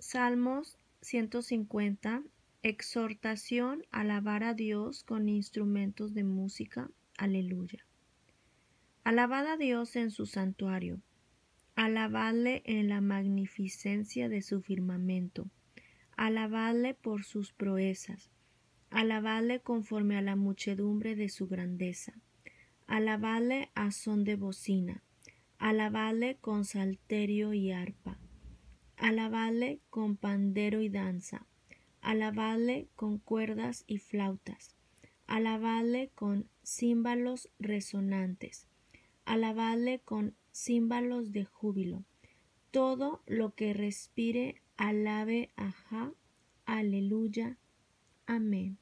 Salmos 150. Exhortación alabar a Dios con instrumentos de música. Aleluya. Alabad a Dios en su santuario. Alabadle en la magnificencia de su firmamento. Alabadle por sus proezas. Alabadle conforme a la muchedumbre de su grandeza. Alabadle a son de bocina. Alabadle con salterio y arpa. Alabadle con pandero y danza. Alabadle con cuerdas y flautas. Alabadle con címbalos resonantes. Alabadle con címbalos de júbilo. Todo lo que respire, alabe a Aleluya. Amén.